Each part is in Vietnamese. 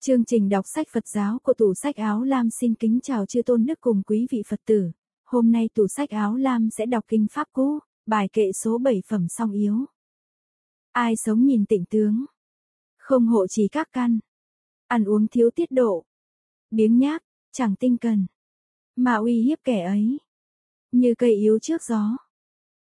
Chương trình đọc sách Phật giáo của tủ sách áo lam xin kính chào chư tôn đức cùng quý vị Phật tử. Hôm nay tủ sách áo lam sẽ đọc kinh Pháp Cú, bài kệ số 7 phẩm song yếu. Ai sống nhìn tịnh tướng, không hộ trì các căn, ăn uống thiếu tiết độ, biếng nhác, chẳng tinh cần, mà uy hiếp kẻ ấy, như cây yếu trước gió.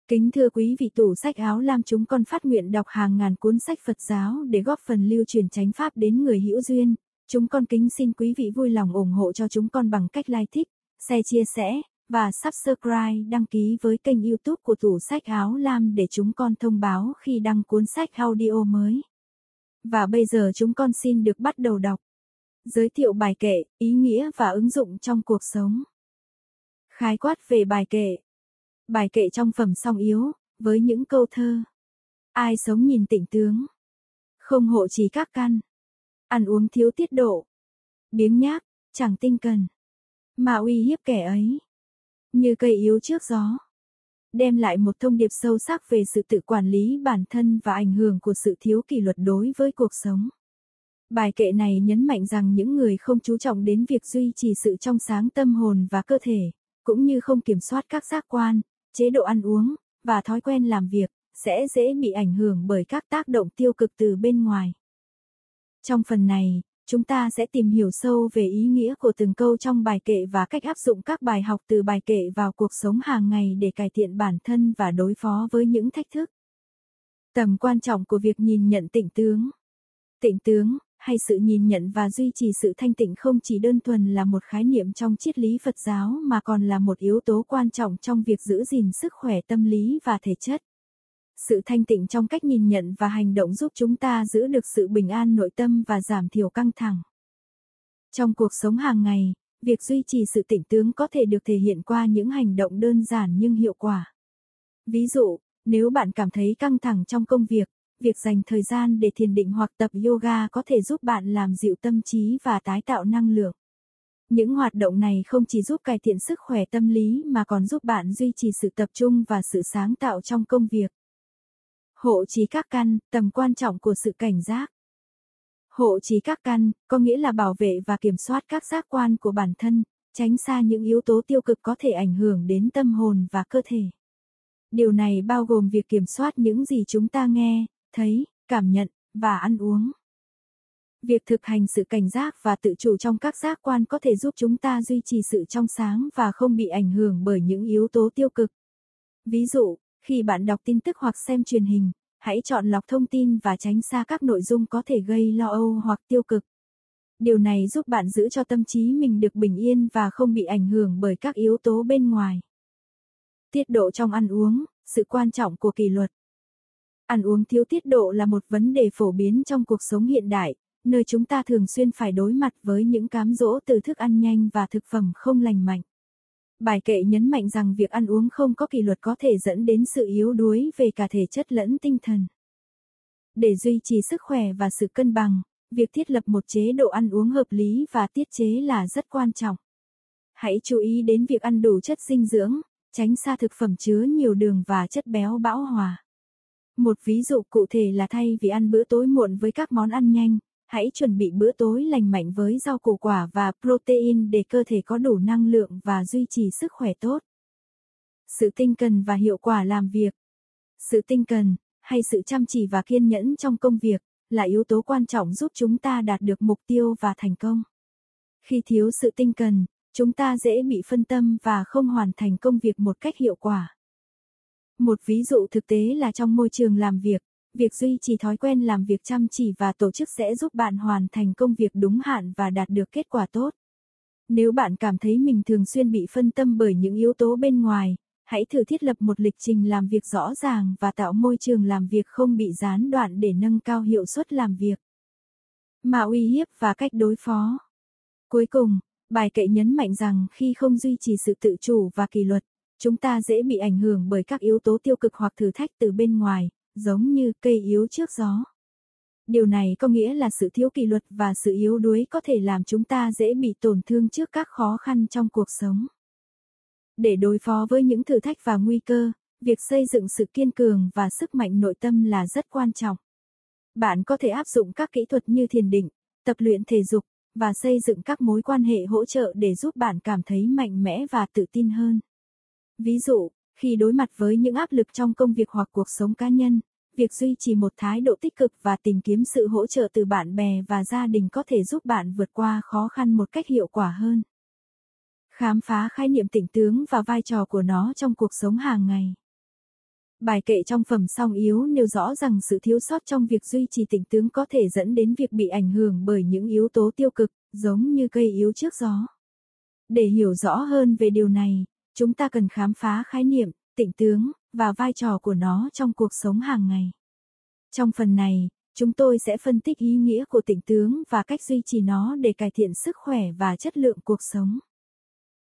Kính thưa quý vị tủ sách áo lam chúng con phát nguyện đọc hàng ngàn cuốn sách Phật giáo để góp phần lưu truyền chánh pháp đến người hữu duyên. Chúng con kính xin quý vị vui lòng ủng hộ cho chúng con bằng cách like thích, share chia sẻ, và subscribe đăng ký với kênh youtube của tủ sách áo lam để chúng con thông báo khi đăng cuốn sách audio mới. Và bây giờ chúng con xin được bắt đầu đọc. Giới thiệu bài kệ, ý nghĩa và ứng dụng trong cuộc sống. Khái quát về bài kệ. Bài kệ trong phẩm song yếu, với những câu thơ. Ai sống nhìn tịnh tướng. Không hộ trì các căn. Ăn uống thiếu tiết độ. Biếng nhác, chẳng tinh cần. Mà uy hiếp kẻ ấy. Như cây yếu trước gió. Đem lại một thông điệp sâu sắc về sự tự quản lý bản thân và ảnh hưởng của sự thiếu kỷ luật đối với cuộc sống. Bài kệ này nhấn mạnh rằng những người không chú trọng đến việc duy trì sự trong sáng tâm hồn và cơ thể, cũng như không kiểm soát các giác quan, chế độ ăn uống, và thói quen làm việc, sẽ dễ bị ảnh hưởng bởi các tác động tiêu cực từ bên ngoài. Trong phần này, chúng ta sẽ tìm hiểu sâu về ý nghĩa của từng câu trong bài kệ và cách áp dụng các bài học từ bài kệ vào cuộc sống hàng ngày để cải thiện bản thân và đối phó với những thách thức. Tầm quan trọng của việc nhìn nhận tịnh tướng. Tịnh tướng, hay sự nhìn nhận và duy trì sự thanh tịnh không chỉ đơn thuần là một khái niệm trong triết lý Phật giáo mà còn là một yếu tố quan trọng trong việc giữ gìn sức khỏe tâm lý và thể chất. Sự thanh tịnh trong cách nhìn nhận và hành động giúp chúng ta giữ được sự bình an nội tâm và giảm thiểu căng thẳng. Trong cuộc sống hàng ngày, việc duy trì sự tỉnh tướng có thể được thể hiện qua những hành động đơn giản nhưng hiệu quả. Ví dụ, nếu bạn cảm thấy căng thẳng trong công việc, việc dành thời gian để thiền định hoặc tập yoga có thể giúp bạn làm dịu tâm trí và tái tạo năng lượng. Những hoạt động này không chỉ giúp cải thiện sức khỏe tâm lý mà còn giúp bạn duy trì sự tập trung và sự sáng tạo trong công việc. Hộ trí các căn, tầm quan trọng của sự cảnh giác. Hộ trí các căn, có nghĩa là bảo vệ và kiểm soát các giác quan của bản thân, tránh xa những yếu tố tiêu cực có thể ảnh hưởng đến tâm hồn và cơ thể. Điều này bao gồm việc kiểm soát những gì chúng ta nghe, thấy, cảm nhận, và ăn uống. Việc thực hành sự cảnh giác và tự chủ trong các giác quan có thể giúp chúng ta duy trì sự trong sáng và không bị ảnh hưởng bởi những yếu tố tiêu cực. Ví dụ, khi bạn đọc tin tức hoặc xem truyền hình, hãy chọn lọc thông tin và tránh xa các nội dung có thể gây lo âu hoặc tiêu cực. Điều này giúp bạn giữ cho tâm trí mình được bình yên và không bị ảnh hưởng bởi các yếu tố bên ngoài. Tiết độ trong ăn uống, sự quan trọng của kỷ luật. Ăn uống thiếu tiết độ là một vấn đề phổ biến trong cuộc sống hiện đại, nơi chúng ta thường xuyên phải đối mặt với những cám dỗ từ thức ăn nhanh và thực phẩm không lành mạnh. Bài kệ nhấn mạnh rằng việc ăn uống không có kỷ luật có thể dẫn đến sự yếu đuối về cả thể chất lẫn tinh thần. Để duy trì sức khỏe và sự cân bằng, việc thiết lập một chế độ ăn uống hợp lý và tiết chế là rất quan trọng. Hãy chú ý đến việc ăn đủ chất dinh dưỡng, tránh xa thực phẩm chứa nhiều đường và chất béo bão hòa. Một ví dụ cụ thể là thay vì ăn bữa tối muộn với các món ăn nhanh, hãy chuẩn bị bữa tối lành mạnh với rau củ quả và protein để cơ thể có đủ năng lượng và duy trì sức khỏe tốt. Sự tinh cần và hiệu quả làm việc. Sự tinh cần, hay sự chăm chỉ và kiên nhẫn trong công việc, là yếu tố quan trọng giúp chúng ta đạt được mục tiêu và thành công. Khi thiếu sự tinh cần, chúng ta dễ bị phân tâm và không hoàn thành công việc một cách hiệu quả. Một ví dụ thực tế là trong môi trường làm việc, việc duy trì thói quen làm việc chăm chỉ và tổ chức sẽ giúp bạn hoàn thành công việc đúng hạn và đạt được kết quả tốt. Nếu bạn cảm thấy mình thường xuyên bị phân tâm bởi những yếu tố bên ngoài, hãy thử thiết lập một lịch trình làm việc rõ ràng và tạo môi trường làm việc không bị gián đoạn để nâng cao hiệu suất làm việc. Mà uy hiếp và cách đối phó. Cuối cùng, bài kệ nhấn mạnh rằng khi không duy trì sự tự chủ và kỷ luật, chúng ta dễ bị ảnh hưởng bởi các yếu tố tiêu cực hoặc thử thách từ bên ngoài, giống như cây yếu trước gió. Điều này có nghĩa là sự thiếu kỷ luật và sự yếu đuối có thể làm chúng ta dễ bị tổn thương trước các khó khăn trong cuộc sống. Để đối phó với những thử thách và nguy cơ, việc xây dựng sự kiên cường và sức mạnh nội tâm là rất quan trọng. Bạn có thể áp dụng các kỹ thuật như thiền định, tập luyện thể dục, và xây dựng các mối quan hệ hỗ trợ để giúp bạn cảm thấy mạnh mẽ và tự tin hơn. Ví dụ, khi đối mặt với những áp lực trong công việc hoặc cuộc sống cá nhân, việc duy trì một thái độ tích cực và tìm kiếm sự hỗ trợ từ bạn bè và gia đình có thể giúp bạn vượt qua khó khăn một cách hiệu quả hơn. Khám phá khái niệm tỉnh tướng và vai trò của nó trong cuộc sống hàng ngày. Bài kệ trong phẩm song yếu nêu rõ rằng sự thiếu sót trong việc duy trì tỉnh tướng có thể dẫn đến việc bị ảnh hưởng bởi những yếu tố tiêu cực, giống như cây yếu trước gió. Để hiểu rõ hơn về điều này, chúng ta cần khám phá khái niệm, tịnh tướng, và vai trò của nó trong cuộc sống hàng ngày. Trong phần này, chúng tôi sẽ phân tích ý nghĩa của tịnh tướng và cách duy trì nó để cải thiện sức khỏe và chất lượng cuộc sống.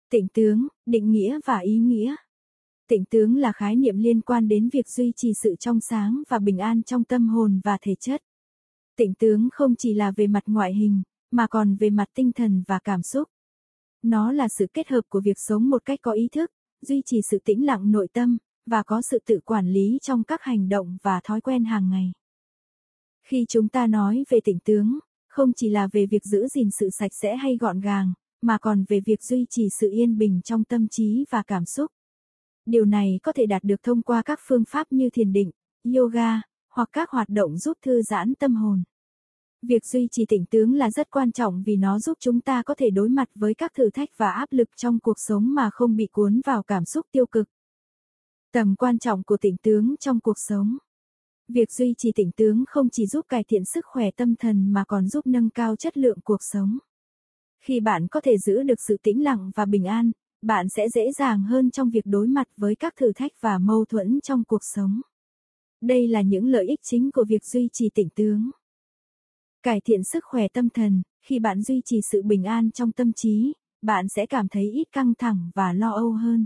Tịnh tướng, định nghĩa và ý nghĩa. Tịnh tướng là khái niệm liên quan đến việc duy trì sự trong sáng và bình an trong tâm hồn và thể chất. Tịnh tướng không chỉ là về mặt ngoại hình, mà còn về mặt tinh thần và cảm xúc. Nó là sự kết hợp của việc sống một cách có ý thức, duy trì sự tĩnh lặng nội tâm, và có sự tự quản lý trong các hành động và thói quen hàng ngày. Khi chúng ta nói về tỉnh tướng, không chỉ là về việc giữ gìn sự sạch sẽ hay gọn gàng, mà còn về việc duy trì sự yên bình trong tâm trí và cảm xúc. Điều này có thể đạt được thông qua các phương pháp như thiền định, yoga, hoặc các hoạt động giúp thư giãn tâm hồn. Việc duy trì tỉnh tướng là rất quan trọng vì nó giúp chúng ta có thể đối mặt với các thử thách và áp lực trong cuộc sống mà không bị cuốn vào cảm xúc tiêu cực. Tầm quan trọng của tỉnh tướng trong cuộc sống. Việc duy trì tỉnh tướng không chỉ giúp cải thiện sức khỏe tâm thần mà còn giúp nâng cao chất lượng cuộc sống. Khi bạn có thể giữ được sự tĩnh lặng và bình an, bạn sẽ dễ dàng hơn trong việc đối mặt với các thử thách và mâu thuẫn trong cuộc sống. Đây là những lợi ích chính của việc duy trì tỉnh tướng. Cải thiện sức khỏe tâm thần, khi bạn duy trì sự bình an trong tâm trí, bạn sẽ cảm thấy ít căng thẳng và lo âu hơn.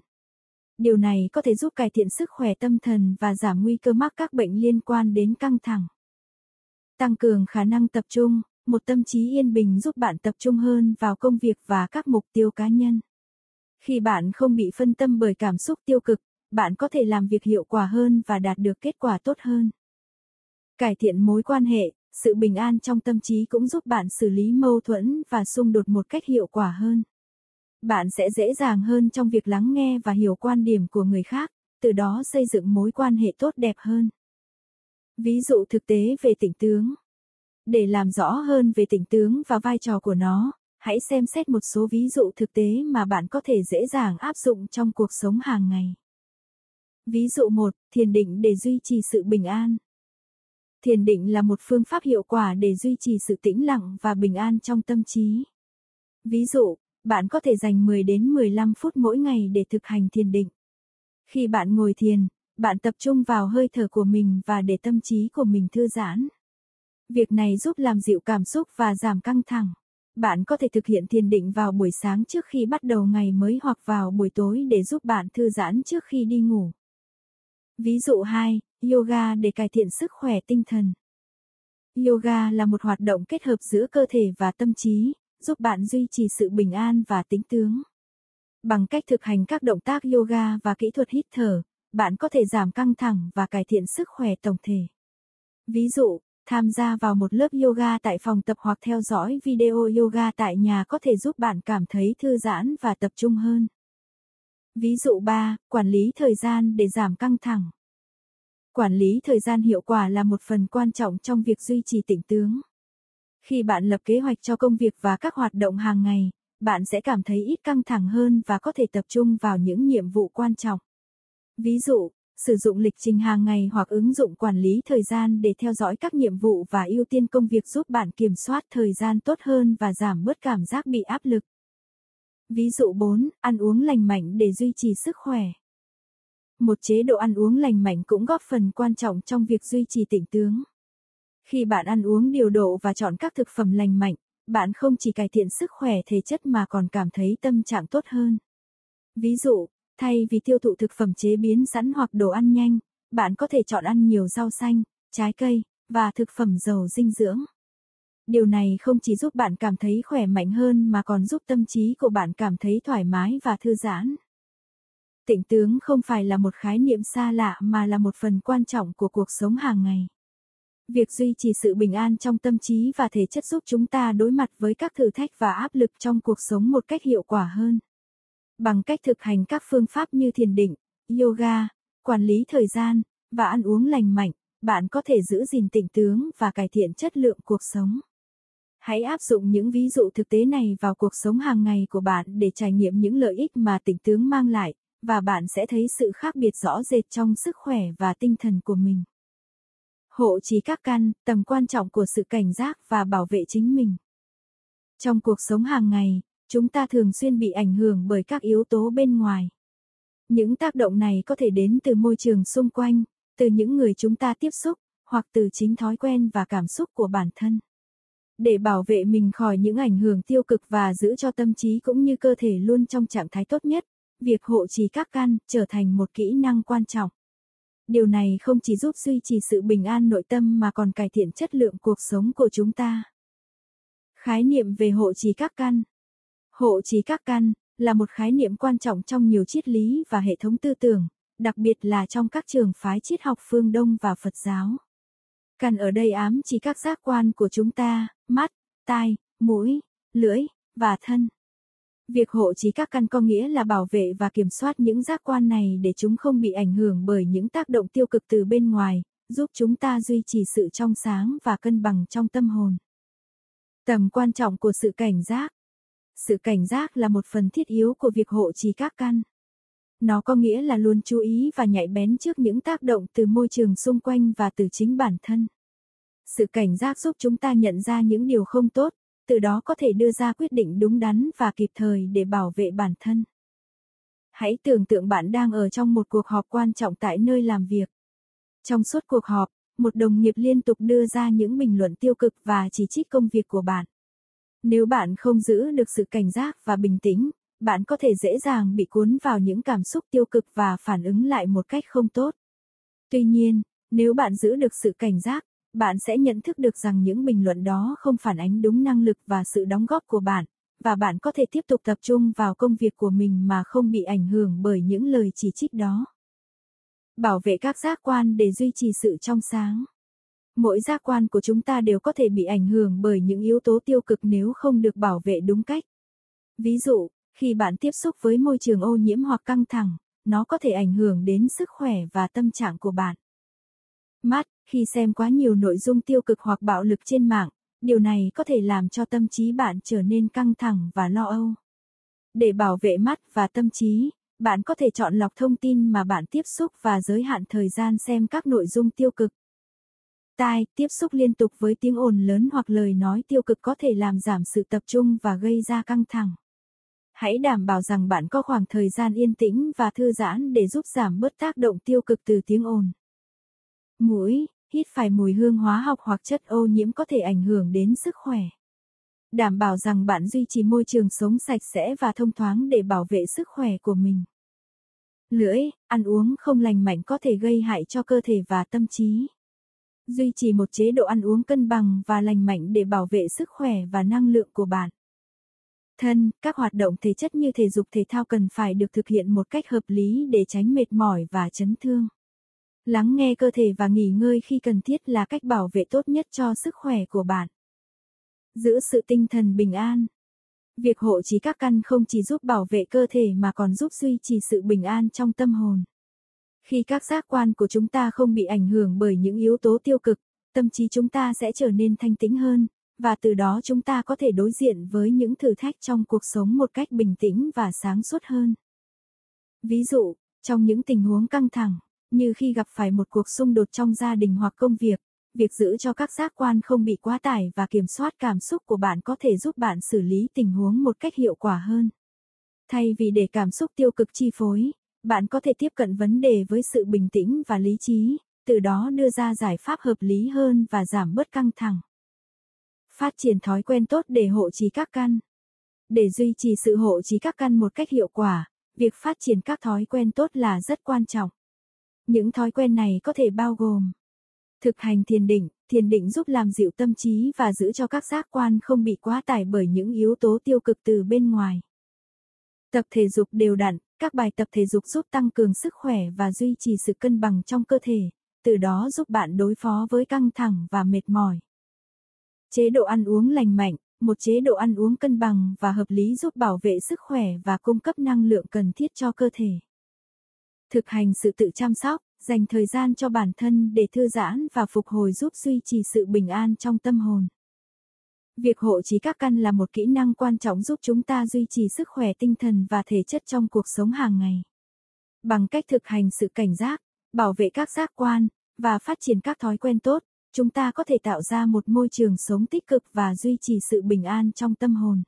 Điều này có thể giúp cải thiện sức khỏe tâm thần và giảm nguy cơ mắc các bệnh liên quan đến căng thẳng. Tăng cường khả năng tập trung, một tâm trí yên bình giúp bạn tập trung hơn vào công việc và các mục tiêu cá nhân. Khi bạn không bị phân tâm bởi cảm xúc tiêu cực, bạn có thể làm việc hiệu quả hơn và đạt được kết quả tốt hơn. Cải thiện mối quan hệ, sự bình an trong tâm trí cũng giúp bạn xử lý mâu thuẫn và xung đột một cách hiệu quả hơn. Bạn sẽ dễ dàng hơn trong việc lắng nghe và hiểu quan điểm của người khác, từ đó xây dựng mối quan hệ tốt đẹp hơn. Ví dụ thực tế về tỉnh tướng. Để làm rõ hơn về tỉnh tướng và vai trò của nó, hãy xem xét một số ví dụ thực tế mà bạn có thể dễ dàng áp dụng trong cuộc sống hàng ngày. Ví dụ 1, thiền định để duy trì sự bình an. Thiền định là một phương pháp hiệu quả để duy trì sự tĩnh lặng và bình an trong tâm trí. Ví dụ, bạn có thể dành 10 đến 15 phút mỗi ngày để thực hành thiền định. Khi bạn ngồi thiền, bạn tập trung vào hơi thở của mình và để tâm trí của mình thư giãn. Việc này giúp làm dịu cảm xúc và giảm căng thẳng. Bạn có thể thực hiện thiền định vào buổi sáng trước khi bắt đầu ngày mới hoặc vào buổi tối để giúp bạn thư giãn trước khi đi ngủ. Ví dụ 2, yoga để cải thiện sức khỏe tinh thần. Yoga là một hoạt động kết hợp giữa cơ thể và tâm trí, giúp bạn duy trì sự bình an và tính tướng. Bằng cách thực hành các động tác yoga và kỹ thuật hít thở, bạn có thể giảm căng thẳng và cải thiện sức khỏe tổng thể. Ví dụ, tham gia vào một lớp yoga tại phòng tập hoặc theo dõi video yoga tại nhà có thể giúp bạn cảm thấy thư giãn và tập trung hơn. Ví dụ 3, quản lý thời gian để giảm căng thẳng. Quản lý thời gian hiệu quả là một phần quan trọng trong việc duy trì tỉnh tướng. Khi bạn lập kế hoạch cho công việc và các hoạt động hàng ngày, bạn sẽ cảm thấy ít căng thẳng hơn và có thể tập trung vào những nhiệm vụ quan trọng. Ví dụ, sử dụng lịch trình hàng ngày hoặc ứng dụng quản lý thời gian để theo dõi các nhiệm vụ và ưu tiên công việc giúp bạn kiểm soát thời gian tốt hơn và giảm bớt cảm giác bị áp lực. Ví dụ 4, ăn uống lành mạnh để duy trì sức khỏe. Một chế độ ăn uống lành mạnh cũng góp phần quan trọng trong việc duy trì tỉnh tướng. Khi bạn ăn uống điều độ và chọn các thực phẩm lành mạnh, bạn không chỉ cải thiện sức khỏe thể chất mà còn cảm thấy tâm trạng tốt hơn. Ví dụ, thay vì tiêu thụ thực phẩm chế biến sẵn hoặc đồ ăn nhanh, bạn có thể chọn ăn nhiều rau xanh, trái cây và thực phẩm giàu dinh dưỡng. Điều này không chỉ giúp bạn cảm thấy khỏe mạnh hơn mà còn giúp tâm trí của bạn cảm thấy thoải mái và thư giãn. Tịnh tướng không phải là một khái niệm xa lạ mà là một phần quan trọng của cuộc sống hàng ngày. Việc duy trì sự bình an trong tâm trí và thể chất giúp chúng ta đối mặt với các thử thách và áp lực trong cuộc sống một cách hiệu quả hơn. Bằng cách thực hành các phương pháp như thiền định, yoga, quản lý thời gian và ăn uống lành mạnh, bạn có thể giữ gìn tịnh tướng và cải thiện chất lượng cuộc sống. Hãy áp dụng những ví dụ thực tế này vào cuộc sống hàng ngày của bạn để trải nghiệm những lợi ích mà tịnh tướng mang lại, và bạn sẽ thấy sự khác biệt rõ rệt trong sức khỏe và tinh thần của mình. Hộ trí các căn, tầm quan trọng của sự cảnh giác và bảo vệ chính mình. Trong cuộc sống hàng ngày, chúng ta thường xuyên bị ảnh hưởng bởi các yếu tố bên ngoài. Những tác động này có thể đến từ môi trường xung quanh, từ những người chúng ta tiếp xúc, hoặc từ chính thói quen và cảm xúc của bản thân. Để bảo vệ mình khỏi những ảnh hưởng tiêu cực và giữ cho tâm trí cũng như cơ thể luôn trong trạng thái tốt nhất, việc hộ trì các căn trở thành một kỹ năng quan trọng. Điều này không chỉ giúp duy trì sự bình an nội tâm mà còn cải thiện chất lượng cuộc sống của chúng ta. Khái niệm về hộ trì các căn Hộ trì các căn là một khái niệm quan trọng trong nhiều triết lý và hệ thống tư tưởng, đặc biệt là trong các trường phái triết học phương Đông và Phật giáo. Căn ở đây ám chỉ các giác quan của chúng ta, mắt, tai, mũi, lưỡi, và thân. Việc hộ trí các căn có nghĩa là bảo vệ và kiểm soát những giác quan này để chúng không bị ảnh hưởng bởi những tác động tiêu cực từ bên ngoài, giúp chúng ta duy trì sự trong sáng và cân bằng trong tâm hồn. Tầm quan trọng của sự cảnh giác Sự cảnh giác là một phần thiết yếu của việc hộ trì các căn. Nó có nghĩa là luôn chú ý và nhạy bén trước những tác động từ môi trường xung quanh và từ chính bản thân. Sự cảnh giác giúp chúng ta nhận ra những điều không tốt, từ đó có thể đưa ra quyết định đúng đắn và kịp thời để bảo vệ bản thân. Hãy tưởng tượng bạn đang ở trong một cuộc họp quan trọng tại nơi làm việc. Trong suốt cuộc họp, một đồng nghiệp liên tục đưa ra những bình luận tiêu cực và chỉ trích công việc của bạn. Nếu bạn không giữ được sự cảnh giác và bình tĩnh, bạn có thể dễ dàng bị cuốn vào những cảm xúc tiêu cực và phản ứng lại một cách không tốt. Tuy nhiên, nếu bạn giữ được sự cảnh giác, bạn sẽ nhận thức được rằng những bình luận đó không phản ánh đúng năng lực và sự đóng góp của bạn, và bạn có thể tiếp tục tập trung vào công việc của mình mà không bị ảnh hưởng bởi những lời chỉ trích đó. Bảo vệ các giác quan để duy trì sự trong sáng. Mỗi giác quan của chúng ta đều có thể bị ảnh hưởng bởi những yếu tố tiêu cực nếu không được bảo vệ đúng cách. Ví dụ, khi bạn tiếp xúc với môi trường ô nhiễm hoặc căng thẳng, nó có thể ảnh hưởng đến sức khỏe và tâm trạng của bạn. Mắt, khi xem quá nhiều nội dung tiêu cực hoặc bạo lực trên mạng, điều này có thể làm cho tâm trí bạn trở nên căng thẳng và lo âu. Để bảo vệ mắt và tâm trí, bạn có thể chọn lọc thông tin mà bạn tiếp xúc và giới hạn thời gian xem các nội dung tiêu cực. Tai, tiếp xúc liên tục với tiếng ồn lớn hoặc lời nói tiêu cực có thể làm giảm sự tập trung và gây ra căng thẳng. Hãy đảm bảo rằng bạn có khoảng thời gian yên tĩnh và thư giãn để giúp giảm bớt tác động tiêu cực từ tiếng ồn. Mũi, hít phải mùi hương hóa học hoặc chất ô nhiễm có thể ảnh hưởng đến sức khỏe. Đảm bảo rằng bạn duy trì môi trường sống sạch sẽ và thông thoáng để bảo vệ sức khỏe của mình. Lưỡi, ăn uống không lành mạnh có thể gây hại cho cơ thể và tâm trí. Duy trì một chế độ ăn uống cân bằng và lành mạnh để bảo vệ sức khỏe và năng lượng của bạn. Thân, các hoạt động thể chất như thể dục thể thao cần phải được thực hiện một cách hợp lý để tránh mệt mỏi và chấn thương. Lắng nghe cơ thể và nghỉ ngơi khi cần thiết là cách bảo vệ tốt nhất cho sức khỏe của bạn. Giữ sự tinh thần bình an. Việc hộ trí các căn không chỉ giúp bảo vệ cơ thể mà còn giúp duy trì sự bình an trong tâm hồn. Khi các giác quan của chúng ta không bị ảnh hưởng bởi những yếu tố tiêu cực, tâm trí chúng ta sẽ trở nên thanh tĩnh hơn, và từ đó chúng ta có thể đối diện với những thử thách trong cuộc sống một cách bình tĩnh và sáng suốt hơn. Ví dụ, trong những tình huống căng thẳng, như khi gặp phải một cuộc xung đột trong gia đình hoặc công việc, việc giữ cho các giác quan không bị quá tải và kiểm soát cảm xúc của bạn có thể giúp bạn xử lý tình huống một cách hiệu quả hơn. Thay vì để cảm xúc tiêu cực chi phối, bạn có thể tiếp cận vấn đề với sự bình tĩnh và lý trí, từ đó đưa ra giải pháp hợp lý hơn và giảm bớt căng thẳng. Phát triển thói quen tốt để hộ trì các căn. Để duy trì sự hộ trì các căn một cách hiệu quả, việc phát triển các thói quen tốt là rất quan trọng. Những thói quen này có thể bao gồm thực hành thiền định, thiền định giúp làm dịu tâm trí và giữ cho các giác quan không bị quá tải bởi những yếu tố tiêu cực từ bên ngoài. Tập thể dục đều đặn, các bài tập thể dục giúp tăng cường sức khỏe và duy trì sự cân bằng trong cơ thể, từ đó giúp bạn đối phó với căng thẳng và mệt mỏi. Chế độ ăn uống lành mạnh, một chế độ ăn uống cân bằng và hợp lý giúp bảo vệ sức khỏe và cung cấp năng lượng cần thiết cho cơ thể. Thực hành sự tự chăm sóc, dành thời gian cho bản thân để thư giãn và phục hồi giúp duy trì sự bình an trong tâm hồn. Việc hộ trí các căn là một kỹ năng quan trọng giúp chúng ta duy trì sức khỏe tinh thần và thể chất trong cuộc sống hàng ngày. Bằng cách thực hành sự cảnh giác, bảo vệ các giác quan và phát triển các thói quen tốt, chúng ta có thể tạo ra một môi trường sống tích cực và duy trì sự bình an trong tâm hồn.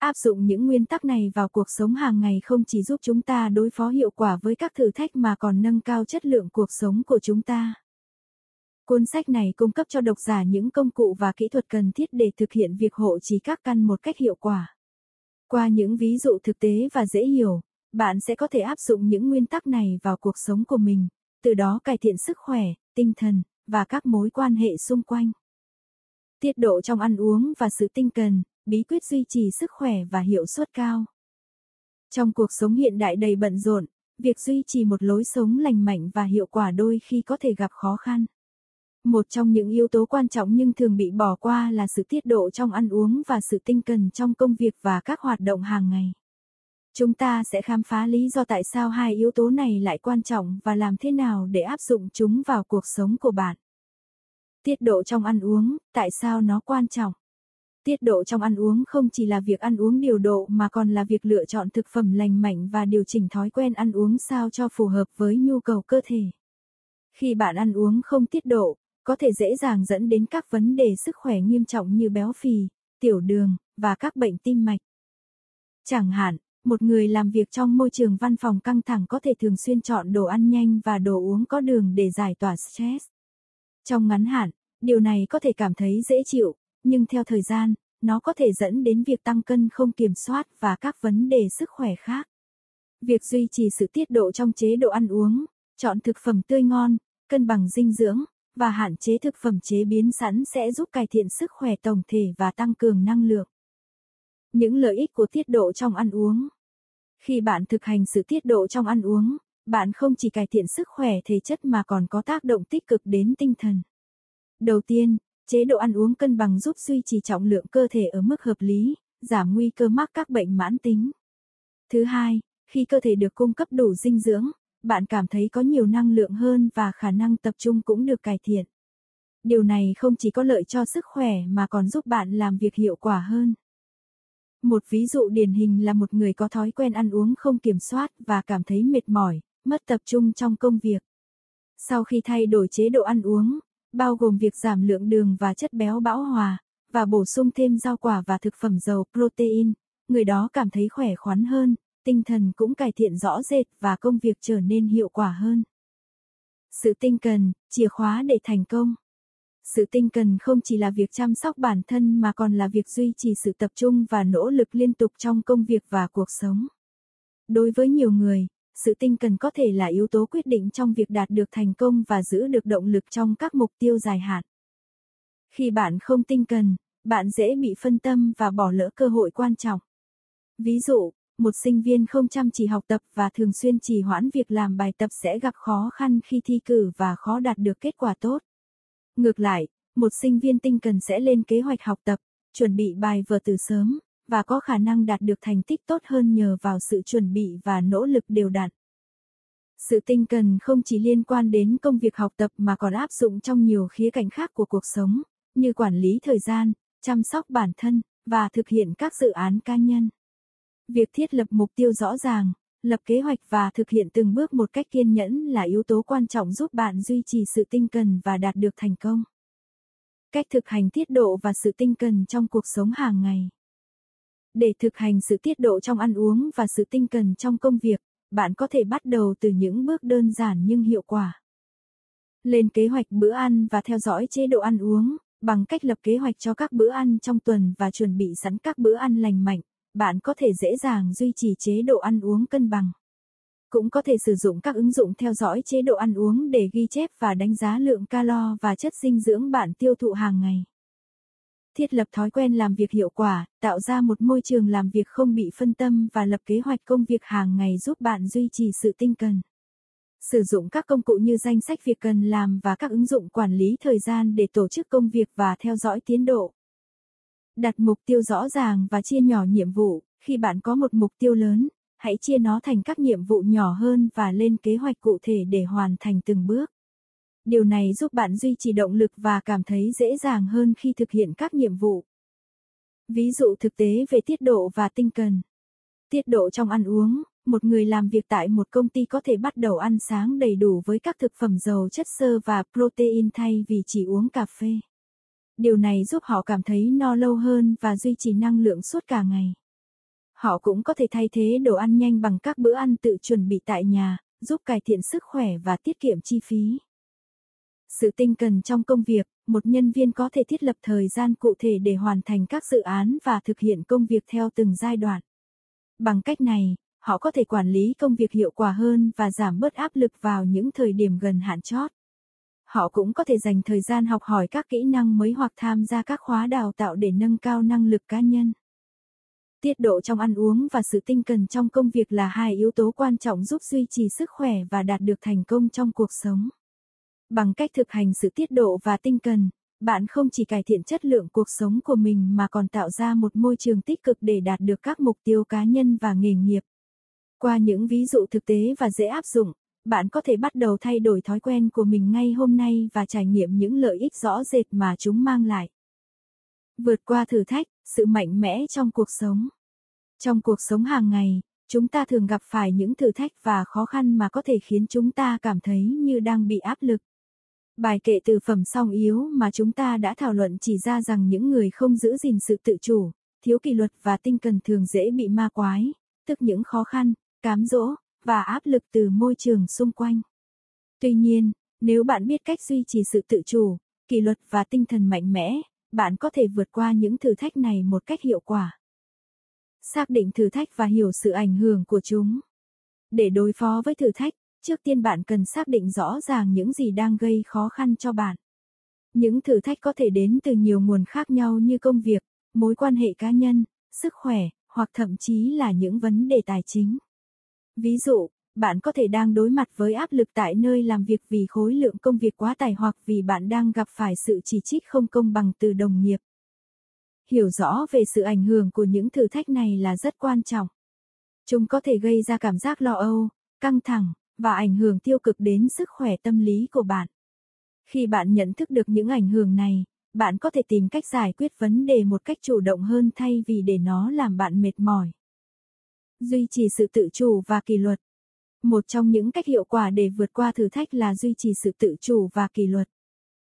Áp dụng những nguyên tắc này vào cuộc sống hàng ngày không chỉ giúp chúng ta đối phó hiệu quả với các thử thách mà còn nâng cao chất lượng cuộc sống của chúng ta. Cuốn sách này cung cấp cho độc giả những công cụ và kỹ thuật cần thiết để thực hiện việc hộ trì các căn một cách hiệu quả. Qua những ví dụ thực tế và dễ hiểu, bạn sẽ có thể áp dụng những nguyên tắc này vào cuộc sống của mình, từ đó cải thiện sức khỏe, tinh thần và các mối quan hệ xung quanh. Tiết độ trong ăn uống và sự tinh cần, bí quyết duy trì sức khỏe và hiệu suất cao. Trong cuộc sống hiện đại đầy bận rộn, việc duy trì một lối sống lành mạnh và hiệu quả đôi khi có thể gặp khó khăn. Một trong những yếu tố quan trọng nhưng thường bị bỏ qua là sự tiết độ trong ăn uống và sự tinh cần trong công việc và các hoạt động hàng ngày. Chúng ta sẽ khám phá lý do tại sao hai yếu tố này lại quan trọng và làm thế nào để áp dụng chúng vào cuộc sống của bạn. Tiết độ trong ăn uống, tại sao nó quan trọng? Tiết độ trong ăn uống không chỉ là việc ăn uống điều độ mà còn là việc lựa chọn thực phẩm lành mạnh và điều chỉnh thói quen ăn uống sao cho phù hợp với nhu cầu cơ thể. Khi bạn ăn uống không tiết độ, có thể dễ dàng dẫn đến các vấn đề sức khỏe nghiêm trọng như béo phì, tiểu đường và các bệnh tim mạch. Chẳng hạn, một người làm việc trong môi trường văn phòng căng thẳng có thể thường xuyên chọn đồ ăn nhanh và đồ uống có đường để giải tỏa stress. Trong ngắn hạn, điều này có thể cảm thấy dễ chịu, nhưng theo thời gian, nó có thể dẫn đến việc tăng cân không kiểm soát và các vấn đề sức khỏe khác. Việc duy trì sự tiết độ trong chế độ ăn uống, chọn thực phẩm tươi ngon, cân bằng dinh dưỡng và hạn chế thực phẩm chế biến sẵn sẽ giúp cải thiện sức khỏe tổng thể và tăng cường năng lượng. Những lợi ích của tiết độ trong ăn uống. Khi bạn thực hành sự tiết độ trong ăn uống, bạn không chỉ cải thiện sức khỏe thể chất mà còn có tác động tích cực đến tinh thần. Đầu tiên, chế độ ăn uống cân bằng giúp duy trì trọng lượng cơ thể ở mức hợp lý, giảm nguy cơ mắc các bệnh mãn tính. Thứ hai, khi cơ thể được cung cấp đủ dinh dưỡng, bạn cảm thấy có nhiều năng lượng hơn và khả năng tập trung cũng được cải thiện. Điều này không chỉ có lợi cho sức khỏe mà còn giúp bạn làm việc hiệu quả hơn. Một ví dụ điển hình là một người có thói quen ăn uống không kiểm soát và cảm thấy mệt mỏi, mất tập trung trong công việc. Sau khi thay đổi chế độ ăn uống, bao gồm việc giảm lượng đường và chất béo bão hòa, và bổ sung thêm rau quả và thực phẩm giàu protein, người đó cảm thấy khỏe khoắn hơn, tinh thần cũng cải thiện rõ rệt và công việc trở nên hiệu quả hơn. Sự tinh cần, chìa khóa để thành công. Sự tinh cần không chỉ là việc chăm sóc bản thân mà còn là việc duy trì sự tập trung và nỗ lực liên tục trong công việc và cuộc sống. Đối với nhiều người, sự tinh cần có thể là yếu tố quyết định trong việc đạt được thành công và giữ được động lực trong các mục tiêu dài hạn. Khi bạn không tinh cần, bạn dễ bị phân tâm và bỏ lỡ cơ hội quan trọng. Ví dụ, một sinh viên không chăm chỉ học tập và thường xuyên trì hoãn việc làm bài tập sẽ gặp khó khăn khi thi cử và khó đạt được kết quả tốt. Ngược lại, một sinh viên tinh cần sẽ lên kế hoạch học tập, chuẩn bị bài vở từ sớm, và có khả năng đạt được thành tích tốt hơn nhờ vào sự chuẩn bị và nỗ lực đều đặn. Sự tinh cần không chỉ liên quan đến công việc học tập mà còn áp dụng trong nhiều khía cạnh khác của cuộc sống, như quản lý thời gian, chăm sóc bản thân và thực hiện các dự án cá nhân. Việc thiết lập mục tiêu rõ ràng, lập kế hoạch và thực hiện từng bước một cách kiên nhẫn là yếu tố quan trọng giúp bạn duy trì sự tinh cần và đạt được thành công. Cách thực hành tiết độ và sự tinh cần trong cuộc sống hàng ngày. Để thực hành sự tiết độ trong ăn uống và sự tinh cần trong công việc, bạn có thể bắt đầu từ những bước đơn giản nhưng hiệu quả. Lên kế hoạch bữa ăn và theo dõi chế độ ăn uống, bằng cách lập kế hoạch cho các bữa ăn trong tuần và chuẩn bị sẵn các bữa ăn lành mạnh, bạn có thể dễ dàng duy trì chế độ ăn uống cân bằng. Cũng có thể sử dụng các ứng dụng theo dõi chế độ ăn uống để ghi chép và đánh giá lượng calo và chất dinh dưỡng bạn tiêu thụ hàng ngày. Thiết lập thói quen làm việc hiệu quả, tạo ra một môi trường làm việc không bị phân tâm và lập kế hoạch công việc hàng ngày giúp bạn duy trì sự tinh cần. Sử dụng các công cụ như danh sách việc cần làm và các ứng dụng quản lý thời gian để tổ chức công việc và theo dõi tiến độ. Đặt mục tiêu rõ ràng và chia nhỏ nhiệm vụ, khi bạn có một mục tiêu lớn, hãy chia nó thành các nhiệm vụ nhỏ hơn và lên kế hoạch cụ thể để hoàn thành từng bước. Điều này giúp bạn duy trì động lực và cảm thấy dễ dàng hơn khi thực hiện các nhiệm vụ. Ví dụ thực tế về tiết độ và tinh cần. Tiết độ trong ăn uống, một người làm việc tại một công ty có thể bắt đầu ăn sáng đầy đủ với các thực phẩm giàu chất xơ và protein thay vì chỉ uống cà phê. Điều này giúp họ cảm thấy no lâu hơn và duy trì năng lượng suốt cả ngày. Họ cũng có thể thay thế đồ ăn nhanh bằng các bữa ăn tự chuẩn bị tại nhà, giúp cải thiện sức khỏe và tiết kiệm chi phí. Sự tinh cần trong công việc, một nhân viên có thể thiết lập thời gian cụ thể để hoàn thành các dự án và thực hiện công việc theo từng giai đoạn. Bằng cách này, họ có thể quản lý công việc hiệu quả hơn và giảm bớt áp lực vào những thời điểm gần hạn chót. Họ cũng có thể dành thời gian học hỏi các kỹ năng mới hoặc tham gia các khóa đào tạo để nâng cao năng lực cá nhân. Tiết độ trong ăn uống và sự tinh cần trong công việc là hai yếu tố quan trọng giúp duy trì sức khỏe và đạt được thành công trong cuộc sống. Bằng cách thực hành sự tiết độ và tinh cần, bạn không chỉ cải thiện chất lượng cuộc sống của mình mà còn tạo ra một môi trường tích cực để đạt được các mục tiêu cá nhân và nghề nghiệp. Qua những ví dụ thực tế và dễ áp dụng, bạn có thể bắt đầu thay đổi thói quen của mình ngay hôm nay và trải nghiệm những lợi ích rõ rệt mà chúng mang lại. Vượt qua thử thách, sự mạnh mẽ trong cuộc sống. Trong cuộc sống hàng ngày, chúng ta thường gặp phải những thử thách và khó khăn mà có thể khiến chúng ta cảm thấy như đang bị áp lực. Bài kệ từ phẩm song yếu mà chúng ta đã thảo luận chỉ ra rằng những người không giữ gìn sự tự chủ, thiếu kỷ luật và tinh cần thường dễ bị ma quái, tức những khó khăn, cám dỗ và áp lực từ môi trường xung quanh. Tuy nhiên, nếu bạn biết cách duy trì sự tự chủ, kỷ luật và tinh thần mạnh mẽ, bạn có thể vượt qua những thử thách này một cách hiệu quả. Xác định thử thách và hiểu sự ảnh hưởng của chúng. Để đối phó với thử thách, trước tiên bạn cần xác định rõ ràng những gì đang gây khó khăn cho bạn. Những thử thách có thể đến từ nhiều nguồn khác nhau như công việc, mối quan hệ cá nhân, sức khỏe, hoặc thậm chí là những vấn đề tài chính. Ví dụ, bạn có thể đang đối mặt với áp lực tại nơi làm việc vì khối lượng công việc quá tải hoặc vì bạn đang gặp phải sự chỉ trích không công bằng từ đồng nghiệp. Hiểu rõ về sự ảnh hưởng của những thử thách này là rất quan trọng. Chúng có thể gây ra cảm giác lo âu, căng thẳng và ảnh hưởng tiêu cực đến sức khỏe tâm lý của bạn. Khi bạn nhận thức được những ảnh hưởng này, bạn có thể tìm cách giải quyết vấn đề một cách chủ động hơn thay vì để nó làm bạn mệt mỏi. Duy trì sự tự chủ và kỷ luật. Một trong những cách hiệu quả để vượt qua thử thách là duy trì sự tự chủ và kỷ luật.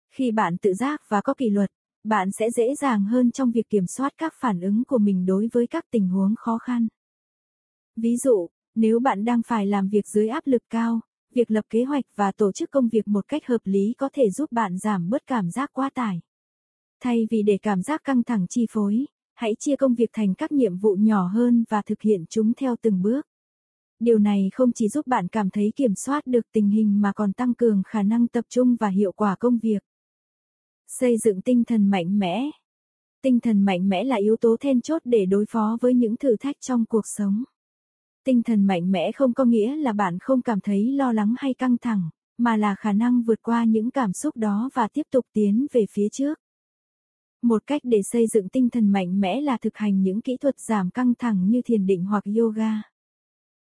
Khi bạn tự giác và có kỷ luật, bạn sẽ dễ dàng hơn trong việc kiểm soát các phản ứng của mình đối với các tình huống khó khăn. Ví dụ, nếu bạn đang phải làm việc dưới áp lực cao, việc lập kế hoạch và tổ chức công việc một cách hợp lý có thể giúp bạn giảm bớt cảm giác quá tải. Thay vì để cảm giác căng thẳng chi phối, hãy chia công việc thành các nhiệm vụ nhỏ hơn và thực hiện chúng theo từng bước. Điều này không chỉ giúp bạn cảm thấy kiểm soát được tình hình mà còn tăng cường khả năng tập trung và hiệu quả công việc. Xây dựng tinh thần mạnh mẽ. Tinh thần mạnh mẽ là yếu tố then chốt để đối phó với những thử thách trong cuộc sống. Tinh thần mạnh mẽ không có nghĩa là bạn không cảm thấy lo lắng hay căng thẳng, mà là khả năng vượt qua những cảm xúc đó và tiếp tục tiến về phía trước. Một cách để xây dựng tinh thần mạnh mẽ là thực hành những kỹ thuật giảm căng thẳng như thiền định hoặc yoga.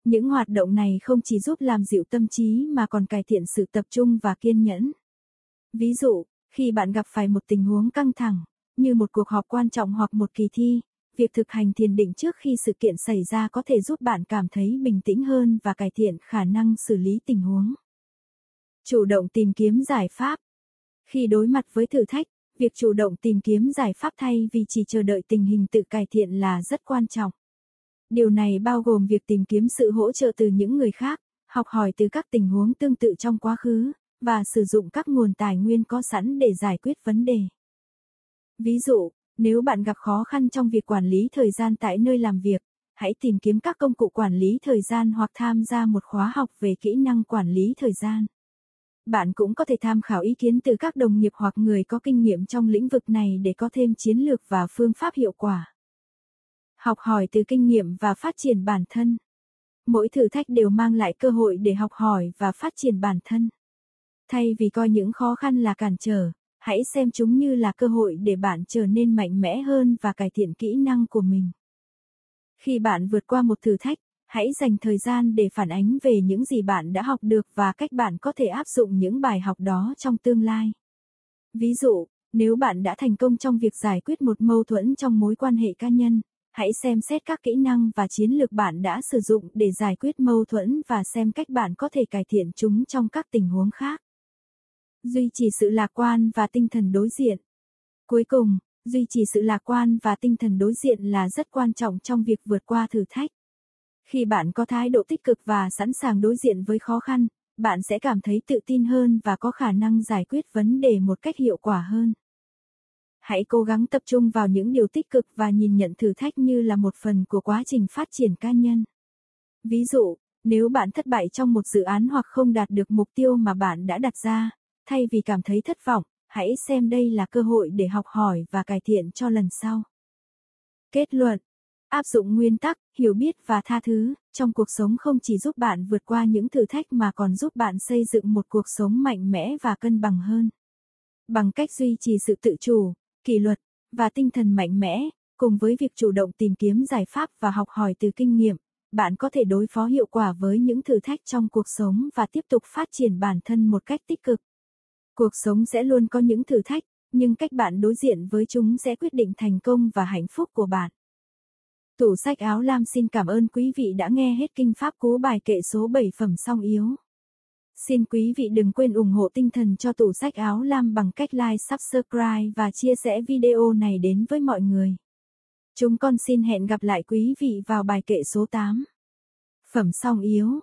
Những hoạt động này không chỉ giúp làm dịu tâm trí mà còn cải thiện sự tập trung và kiên nhẫn. Ví dụ, khi bạn gặp phải một tình huống căng thẳng, như một cuộc họp quan trọng hoặc một kỳ thi, việc thực hành thiền định trước khi sự kiện xảy ra có thể giúp bạn cảm thấy bình tĩnh hơn và cải thiện khả năng xử lý tình huống. Chủ động tìm kiếm giải pháp. Khi đối mặt với thử thách, việc chủ động tìm kiếm giải pháp thay vì chỉ chờ đợi tình hình tự cải thiện là rất quan trọng. Điều này bao gồm việc tìm kiếm sự hỗ trợ từ những người khác, học hỏi từ các tình huống tương tự trong quá khứ, và sử dụng các nguồn tài nguyên có sẵn để giải quyết vấn đề. Ví dụ, nếu bạn gặp khó khăn trong việc quản lý thời gian tại nơi làm việc, hãy tìm kiếm các công cụ quản lý thời gian hoặc tham gia một khóa học về kỹ năng quản lý thời gian. Bạn cũng có thể tham khảo ý kiến từ các đồng nghiệp hoặc người có kinh nghiệm trong lĩnh vực này để có thêm chiến lược và phương pháp hiệu quả. Học hỏi từ kinh nghiệm và phát triển bản thân. mỗi thử thách đều mang lại cơ hội để học hỏi và phát triển bản thân. Thay vì coi những khó khăn là cản trở, hãy xem chúng như là cơ hội để bạn trở nên mạnh mẽ hơn và cải thiện kỹ năng của mình. Khi bạn vượt qua một thử thách, hãy dành thời gian để phản ánh về những gì bạn đã học được và cách bạn có thể áp dụng những bài học đó trong tương lai. Ví dụ, nếu bạn đã thành công trong việc giải quyết một mâu thuẫn trong mối quan hệ cá nhân, hãy xem xét các kỹ năng và chiến lược bạn đã sử dụng để giải quyết mâu thuẫn và xem cách bạn có thể cải thiện chúng trong các tình huống khác. Duy trì sự lạc quan và tinh thần đối diện. Cuối cùng, duy trì sự lạc quan và tinh thần đối diện là rất quan trọng trong việc vượt qua thử thách. Khi bạn có thái độ tích cực và sẵn sàng đối diện với khó khăn, bạn sẽ cảm thấy tự tin hơn và có khả năng giải quyết vấn đề một cách hiệu quả hơn. Hãy cố gắng tập trung vào những điều tích cực và nhìn nhận thử thách như là một phần của quá trình phát triển cá nhân. Ví dụ, nếu bạn thất bại trong một dự án hoặc không đạt được mục tiêu mà bạn đã đặt ra, thay vì cảm thấy thất vọng, hãy xem đây là cơ hội để học hỏi và cải thiện cho lần sau. Kết luận Áp dụng nguyên tắc, hiểu biết và tha thứ, trong cuộc sống không chỉ giúp bạn vượt qua những thử thách mà còn giúp bạn xây dựng một cuộc sống mạnh mẽ và cân bằng hơn. Bằng cách duy trì sự tự chủ, kỷ luật và tinh thần mạnh mẽ, cùng với việc chủ động tìm kiếm giải pháp và học hỏi từ kinh nghiệm, bạn có thể đối phó hiệu quả với những thử thách trong cuộc sống và tiếp tục phát triển bản thân một cách tích cực. Cuộc sống sẽ luôn có những thử thách, nhưng cách bạn đối diện với chúng sẽ quyết định thành công và hạnh phúc của bạn. Tủ sách áo lam xin cảm ơn quý vị đã nghe hết kinh pháp cú bài kệ số 7 phẩm song yếu. Xin quý vị đừng quên ủng hộ tinh thần cho tủ sách áo lam bằng cách like, subscribe và chia sẻ video này đến với mọi người. Chúng con xin hẹn gặp lại quý vị vào bài kệ số 8. Phẩm song yếu